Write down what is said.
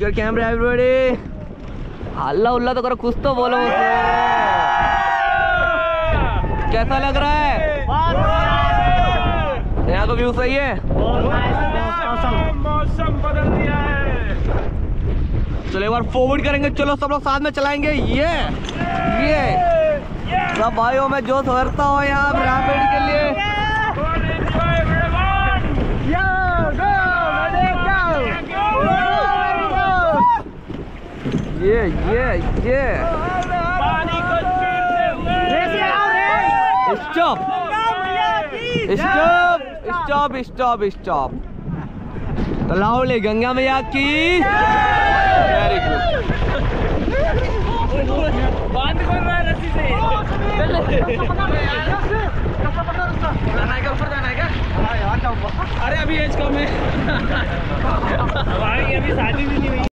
Your camera everybody हल्ला उल्ला तो करो, कुछ तो बोलो कैसा लग रहा है? यहाँ का व्यू सही है? मौसम बदल दिया है चलो एक बार फॉरवर्ड करेंगे। चलो, सब लोग साथ में चलाएँगे। ये ये। सब भाइयों में जो भरता हो यहाँ ये ये ये stop stop stop stop stop तो लाओ ले गंगा मैया की वेरी गुड बाँध कर रहा है रस्सी से अरे अभी एज कम है। भाई अभी शादी भी नहीं हुई।